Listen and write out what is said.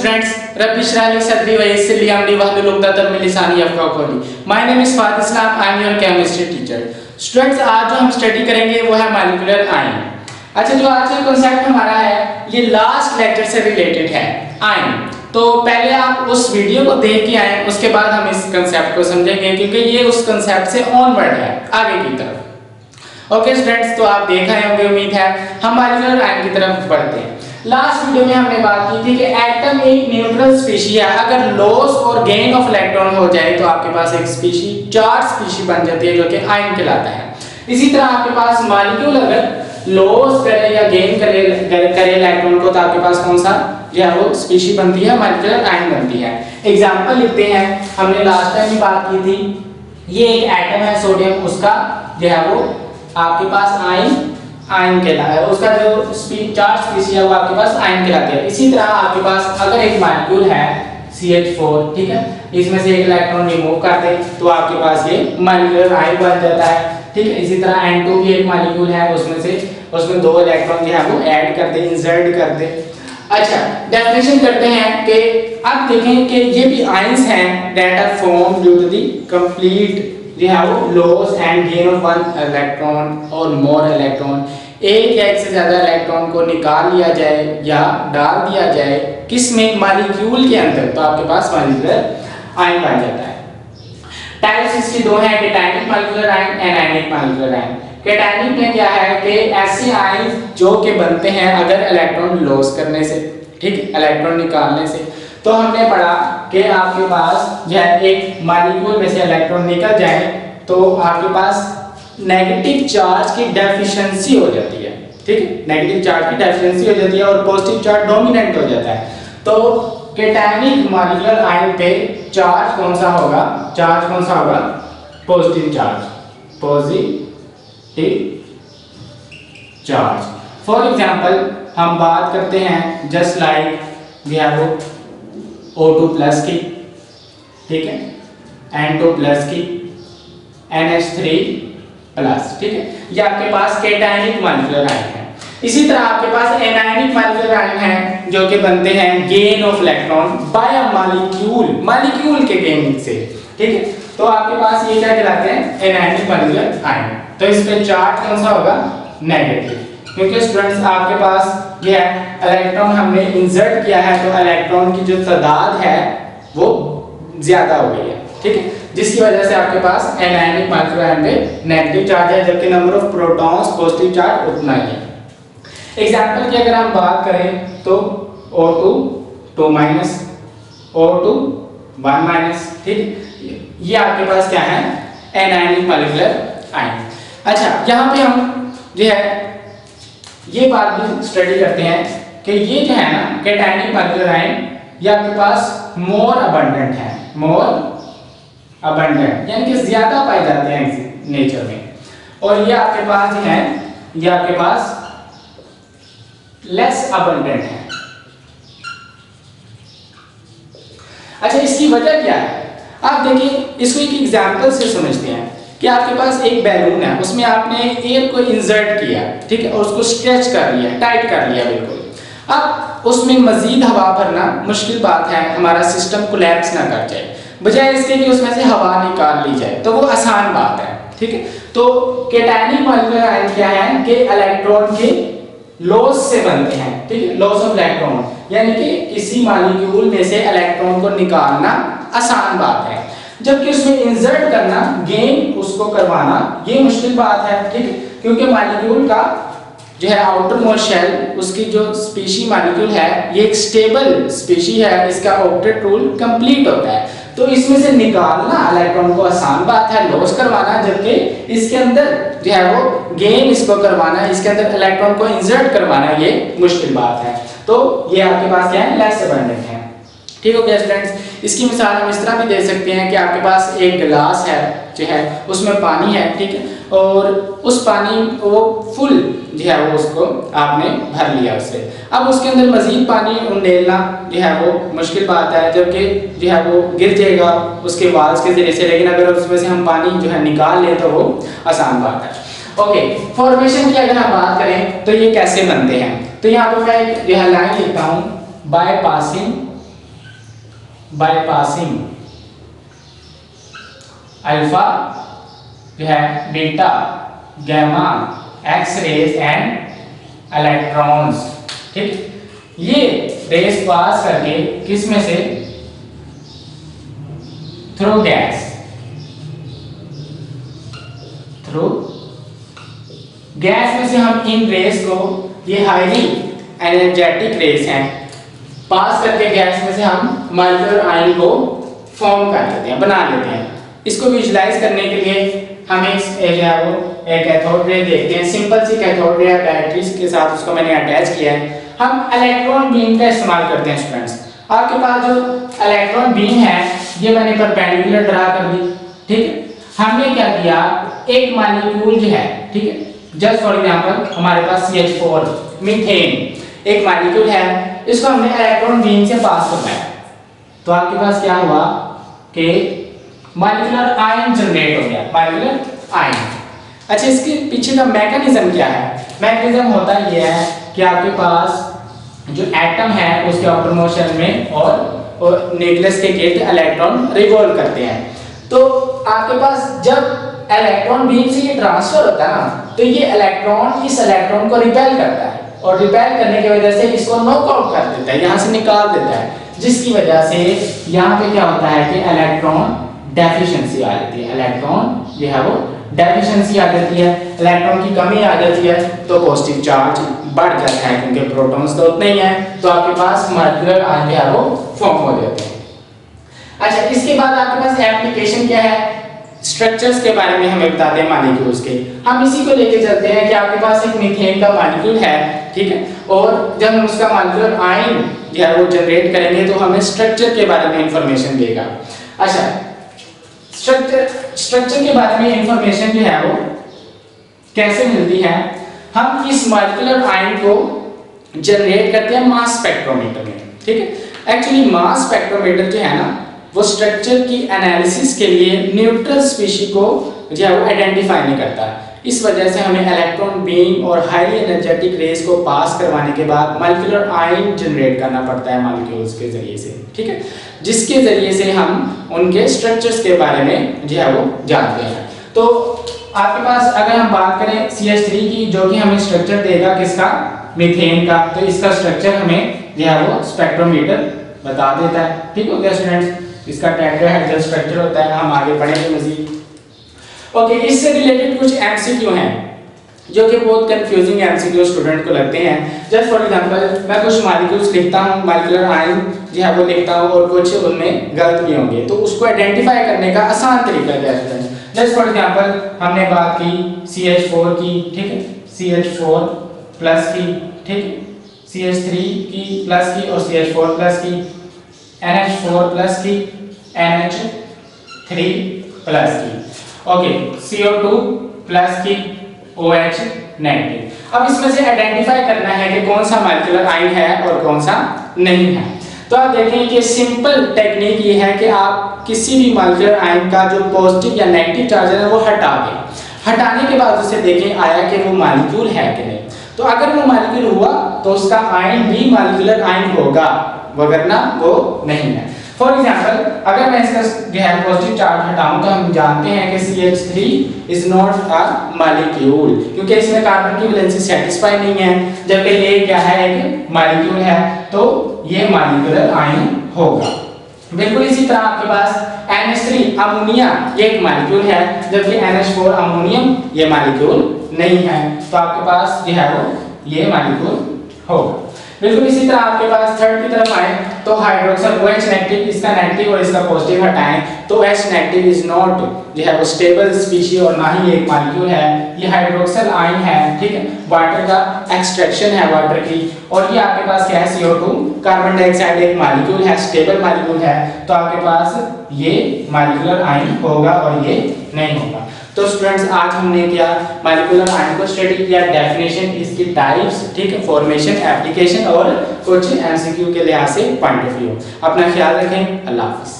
students Rabbi Shrah li sadri wa yassir li amri wahlul 'uqdatam min lisani yafqahu qawli My name is Fahd Islam, I am your chemistry teacher. Students, आज जो हम study करेंगे, वो है molecular ion अच्छा जो आज का कॉन्सेप्ट हमारा है, ये लास्ट लेक्चर से रिलेटेड है आयन तो पहले आप उस वीडियो को देख के आए, उसके बाद हम इस कंसेप्ट को समझेंगे, क्योंकि ये उस कंसेप्ट से ऑनवर्ड है, आगे की तरफ़. ओके स्टूडेंट्स तो आप देख आए होंगे, उम्मीद है, हम मॉलिक्यूलर आयन की तरफ़ बढ़ते हैं. लास्ट वीडियो में हमने बात की थी कि एटम एक न्यूट्रल स्पीशी है। अगर लॉस और गेन ऑफ़ इलेक्ट्रॉन हो जाए तो आपके पास एक स्पीशी चार स्पीशी बन जाती है जो कि आयन कहलाता है। इसी तरह आपके पास मॉलिक्यूल अगर लॉस करे या गेन करे करे इलेक्ट्रॉन को तो आपके पास कौन सा? जो वो स्पीशी बनती है मॉलिक्यूलर आयन बनती है। एग्जांपल लिखते हैं। हमने लास्ट टाइम भी बात की थी। ये एक एटम है सोडियम उसका जो है वो आपके पास आयन आयन कहलाता है। उसका जो चार्ज स्पीशीज है, वो आपके पास आयन कहलाती है। इसी तरह आपके पास अगर एक मॉलिक्यूल है CH4 ठीक है, इसमें से एक इलेक्ट्रॉन रिमूव कर दे तो आपके पास ये मॉलिक्यूलर आयन बन जाता है, ठीक है। इसी तरह N2 भी एक मॉलिक्यूल है, उसमें से, उसमें दो इलेक्ट्रॉन जो है, वो ऐड कर दे इंसर्ट कर दे। अच्छा डेफिनेशन करते हैं कि अब देखें कि ये भी आयंस हैं that are form due to the complete we have loss and gain of one electron or more electron. एक या एक से ज़्यादा इलेक्ट्रॉन को निकाल लिया जाए या डाल दिया जाए किसमें मॉलिक्यूल के अंदर? तो आपके पास मॉलिक्यूलर आयन बन जाता है। टाइप्स इसकी दो हैं cationic molecular ion anionic molecular ion cationic में क्या है कि ऐसे आयन जो के बनते हैं अगर इलेक्ट्रॉन लॉस करने से, ठीक इलेक्ट्रॉन निकालने से। तो हमने पढ़ा कि आपके पास जो एक मॉलिक्यूल में से इलेक्ट्रॉन निकल जाए तो आपके पास नेगेटिव चार्ज की डेफिशिएंसी हो जाती है। ठीक है? नेगेटिव चार्ज की डेफिशिएंसी हो जाती है और पॉजिटिव चार्ज डोमिनेंट हो जाता है। तो कैटायनिक मॉलिक्यूलर आयन पे चार्ज कौन सा होगा? चार्ज कौन सा होगा? Positive charge positive charge for example हम बात करते हैं just like we have O2 plus की ठीक है? N2 प्लस की NH3 प्लस ठीक है? ये आपके पास कैटायनिक मॉलिक्यूलर आयन है। इसी तरह आपके पास एनायनिक मॉलिक्यूलर आयन है, जो कि बनते हैं gain of electron by a molecule molecule के गेन से, ठीक है? तो आपके पास ये क्या कहलाते हैं? एनायनिक मॉलिक्यूलर आयन तो इस पे चार्ज कौन सा होगा? नेगेटिव क्योंकि स्टूडेंट्स आपके पास ये है इलेक्ट्रॉन हमने इंसर्ट किया है तो इलेक्ट्रॉन की जो तादाद है, वो ज़्यादा हो गई है, ठीक है? जिसकी वजह से आपके पास एनायनिक माइक्रोआयन में नेगेटिव चार्ज है, जबकि number of protons positive charge उतना ही है। एग्जांपल की अगर हम बात करें तो O2 2 माइनस O2 1 माइनस ठीक ये आपके पास क्या है? एनायनिक मॉलिक्यूलर आयन अच्छा यहाँ पे हम जो है ये बात भी स्टडी करते हैं कि ये जो है ना कैटायनिक मॉलिक्यूलर आयन ये आपके पास मोर अबंडेंट है मोर अबंडेंट यानी कि ज़्यादा पाए जाते हैं नेचर में। और ये आपके पास जो है, ये आपके पास लेस अबंडेंट है। अच्छा इसकी वजह क्या है? आप देखिए, इसको एक एग्जांपल से समझते हैं। कि आपके पास एक बैलून है, उसमें आपने एयर को इंसर्ट किया, ठीक है, और उसको स्ट्रेच कर लिया टाइट कर लिया बिल्कुल। अब उसमें मजीद हवा भरना मुश्किल बात है, हमारा सिस्टम कोलैप्स ना कर जाए। बजाय इसके कि उसमें से हवा निकाल ली जाए तो वो आसान बात है, ठीक है। तो कैटायनिक मॉलिक्यूलर आयन क्या है? कि इलेक्ट्रॉन के लॉस से बनते हैं, ठीक है लॉस ऑफ़ इलेक्ट्रॉन यानी कि किसी मॉलिक्यूल में से इलेक्ट्रॉन को निकालना आसान बात है। जबकि उसमें इंसर्ट करना गेन उसको करवाना, ये मुश्किल बात है, ठीक? है क्योंकि मॉलिक्यूल का जो है आउटर मोस्ट शेल उसकी जो स्पीशी मॉलिक्यूल है, ये एक स्टेबल स्पीशी है, इसका ऑक्टेट रूल कंप्लीट होता है। तो इसमें से निकालना इलेक्ट्रॉन को आसान बात है लॉस करवाना, जबकि इसके अंदर जो है वो गेन इसको करवाना, इसके अंदर इलेक्ट्रॉन को इंसर्ट करवाना, ये मुश्किल बात है। तो ये आपके पास क्या है? लेस अबंडेंट है। ठीक हो गया स्टूडेंट्स इसकी मिसाल हम इस तरह भी दे सकते हैं कि आपके पास एक गिलास है, जो है, उसमें पानी है, ठीक है? और उस पानी, वो फुल जो है, वो उसको आपने भर लिया उससे अब उसके अंदर मजीद पानी उंडेलना जो है, वो मुश्किल बात है, जबकि जो है, वो गिर जाएगा उसके वाल्स के ज़रिए से, लेकिन अगर उसमें से हम पानी जो है, निकाल लें तो वो आसान बात है। ओके फॉर्मेशन की अगर हम बात करें तो ये कैसे बनते हैं? तो यहाँ पर मैं जो है लाइन लिखता हूँ बाय पासिंग अल्फ़ा जो है beta gamma X rays and electrons ठीक? ये रेस पास करके किसमें से? थ्रू गैस थ्रू गैस में से हम इन रेस को, ये हाईली एनर्जेटिक रेस हैं। पास करके गैस में से हम मल्टर आयन को फॉर्म कर लेते हैं, बना लेते हैं। इसको विजुलाइज करने के लिए हम इस एरिया को एक कैथोड रे देखते हैं। सिंपल सी कैथोड रे बैटरीज के साथ उसको मैंने अटैच किया है। हम इलेक्ट्रॉन बीम का इस्तेमाल करते हैं स्टूडेंट्स आपके पास जो इलेक्ट्रॉन बीम है, ये मैंने परपेंडिकुलर ड्रा कर दी, ठीक है? हमने क्या किया, एक मालिक्यूल जो है, ठीक है? जस्ट फॉर एग्जांपल हमारे पास CH4 मीथेन एक मालिक्यूल है इसको हमने इलेक्ट्रॉन बीम से पास करना है। तो आपके पास क्या हुआ कि मालिकुलर आयन जनरेट हो गया मालिकुलर आयन अच्छा इसके पीछे का मैकेनिज्म क्या है? मैकेनिज्म होता ये है कि आपके पास जो एटम है उसके आउटर मोशन में और, और न्यूक्लियस के गिर्द इलेक्ट्रॉन रिवॉल्व करते हैं। तो आपके पास जब इलेक्ट्रॉन बीम से ये ट्रांसफ़र होता है ना तो ये इलेक्ट्रॉन इस इलेक्ट्रॉन को रिपेल करता है। और रिपेल करने की वजह से इसको नॉकआउट कर देता है, यहाँ से निकाल देता है। जिसकी वजह से यहाँ पे क्या होता है कि इलेक्ट्रॉन डेफिशिएंसी आ जाती है। इलेक्ट्रॉन जो है वो डेफिशिएंसी आ जाती है। इलेक्ट्रॉन की कमी आ जाती है तो पॉजिटिव चार्ज बढ़ जाता है, क्योंकि प्रोटॉन्स तो उतने ही हैं तो आपके पास मॉलिक्यूलर आयन जो है वो फॉर्म हो जाते हैं। अच्छा इसके बाद आपके पास एप्लीकेशन क्या है? स्ट्रक्चर्स के बारे में हमें बताते हैं मॉलिक्यूल्स के। हम इसी को लेके चलते हैं कि आपके पास एक मीथेन का मॉलिक्यूल है, ठीक है? और जब हम उसका मॉलिक्यूलर आयन जो है वो जनरेट करेंगे तो हमें स्ट्रक्चर के बारे में इंफॉर्मेशन देगा। अच्छा स्ट्रक्चर स्ट्रक्चर के बारे में इंफॉर्मेशन जो है वो कैसे मिलती है? हम इस मॉलिक्यूलर आयन को जनरेट करते हैं मास स्पेक्ट्रोमीटर में, ठीक है? एक्चुअली मास स्पेक्ट्रोमीटर जो है ना वो स्ट्रक्चर की एनालिसिस के लिए न्यूट्रल स्पीशी को जो है वो आइडेंटिफाई नहीं करता। इस वजह से हमें इलेक्ट्रॉन बीम और हाईली एनर्जेटिक रेस को पास करवाने के बाद मॉलिक्यूलर आयन जनरेट करना पड़ता है मॉलिक्यूल्स के ज़रिए से, ठीक है? जिसके ज़रिए से हम उनके स्ट्रक्चर्स के बारे में जो है वो जानते हैं। तो आपके पास अगर हम बात करें CH3 की, जो कि हमें स्ट्रक्चर देगा किसका? मिथेन का। तो इसका स्ट्रक्चर हमें जो है वो स्पेक्ट्रोमीटर बता देता है। ठीक हो गया स्टूडेंट्स इसका टेट्राहेड्रल स्ट्रक्चर होता है, हम आगे पढ़ेंगे मजीद। ओके इससे रिलेटेड कुछ एमसीक्यू हैं, जो कि बहुत कंफ्यूजिंग एमसीक्यू स्टूडेंट को लगते हैं। जस्ट फॉर एग्जांपल मैं कुछ मॉलिक्यूल्स लिखता हूँ मॉलिक्यूलर आयन जो है, वो लिखता हूँ और कुछ उनमें गलत भी होंगे। तो उसको आइडेंटिफाई करने का आसान तरीका क्या है जस्ट फॉर एग्जांपल हमने बात की CH4 की, ठीक है? CH4 प्लस की, ठीक है? CH3 की प्लस की और CH4 प्लस की। NH4 प्लस की। NH3 प्लस की। ओके CO2 प्लस की OH नेगेटिव अब इसमें से आइडेंटिफाई करना है कि कौन सा मॉलिक्यूलर आयन है और कौन सा नहीं है। तो आप देखें कि सिंपल टेक्निक ये है कि आप किसी भी मॉलिक्यूलर आयन का जो पॉजिटिव या नेगेटिव चार्ज है वो हटा दें। हटाने के बाद उसे देखें, आया कि वो मॉलिक्यूल है कि नहीं। तो अगर वो मॉलिक्यूल हुआ तो उसका आयन भी मॉलिक्यूलर आयन होगा, वगरना वो नहीं है। फॉर एग्ज़ाम्पल अगर मैं इसका जो है पॉजिटिव चार्ज हटाऊं तो हम जानते हैं कि CH3 is not a molecule क्योंकि इसमें कार्बन की वैलेंसी सेटिस्फाई नहीं है। जबकि ये क्या है, एक मॉलिक्यूल है तो ये मॉलिक्यूलर आयन होगा। बिल्कुल इसी तरह आपके पास NH3 अमोनिया ये एक मॉलिक्यूल है, जबकि NH4 अमोनियम ये मॉलिक्यूल नहीं है। तो आपके पास जो है वो ये मॉलिक्यूल होगा। बिल्कुल इसी तरह आपके पास थर्ड की तरफ़ आए तो हाइड्रोक्सल OH नेगेटिव इसका नेगेटिव और इसका पॉजिटिव हटाएँ तो एच नेगेटिव इज़ नॉट जो है वो स्टेबल स्पीशी और ना ही एक मॉलिक्यूल है, ये हाइड्रोक्सल आयन है, ठीक है? वाटर का एक्सट्रैक्शन है वाटर की, और ये आपके पास क्या है? CO2 कार्बन डाइऑक्साइड एक मॉलिक्यूल है स्टेबल मॉलिक्यूल है तो आपके पास ये मॉलिक्यूलर आयन होगा और ये नहीं होगा। तो स्टूडेंट्स आज हमने क्या मॉलिक्यूलर आयन को स्टडी किया डेफिनेशन इसकी टाइप्स ठीक है फॉर्मेशन एप्लीकेशन और कुछ एमसीक्यू के लिहाज से पॉइंट ऑफ़ व्यू अपना ख्याल रखें। अल्लाह हाफिज़।